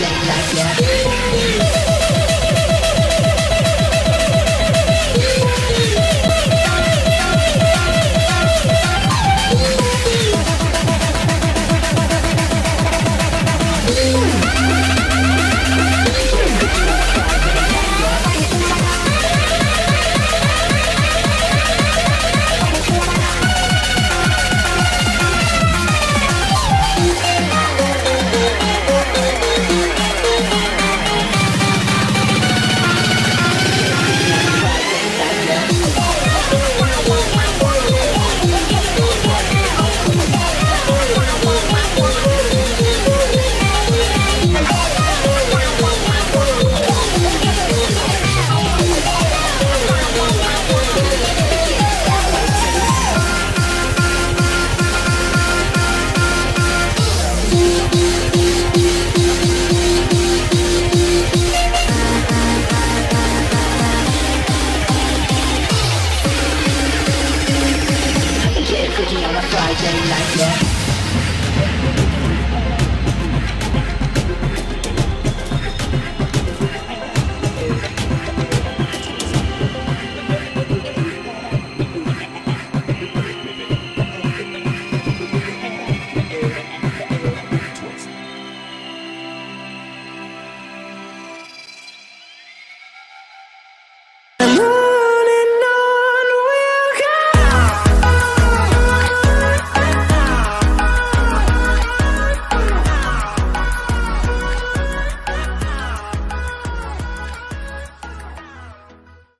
something like. day like.